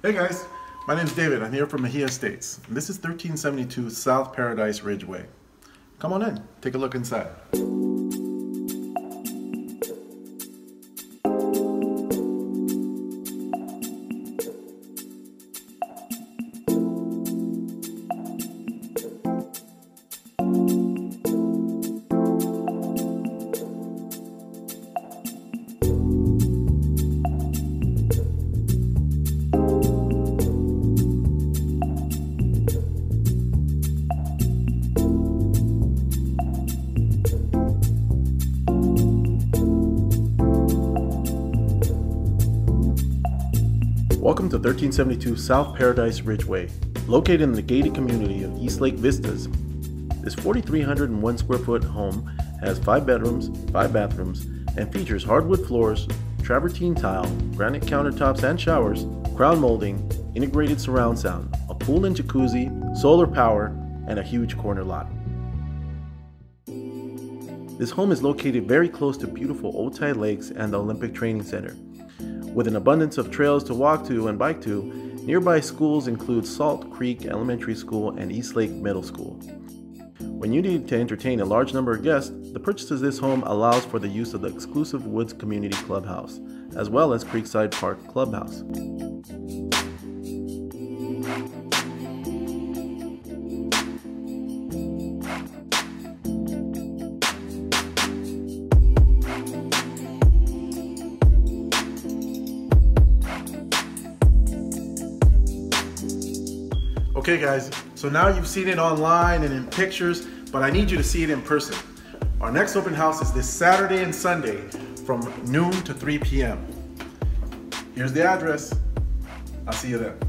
Hey guys, my name is David. I'm here from Mejia Estates. And this is 1372 South Paradise Ridgeway. Come on in, take a look inside. Welcome to 1372 South Paradise Ridgeway, located in the gated community of East Lake Vistas. This 4,301 square foot home has five bedrooms, five bathrooms, and features hardwood floors, travertine tile, granite countertops and showers, crown molding, integrated surround sound, a pool and jacuzzi, solar power, and a huge corner lot. This home is located very close to beautiful Otay Lakes and the Olympic Training Center. With an abundance of trails to walk to and bike to, nearby schools include Salt Creek Elementary School and Eastlake Middle School. When you need to entertain a large number of guests, the purchase of this home allows for the use of the exclusive Woods Community Clubhouse, as well as Creekside Park Clubhouse. Okay guys, so now you've seen it online and in pictures, but I need you to see it in person. Our next open house is this Saturday and Sunday from noon to 3 p.m. Here's the address. I'll see you then.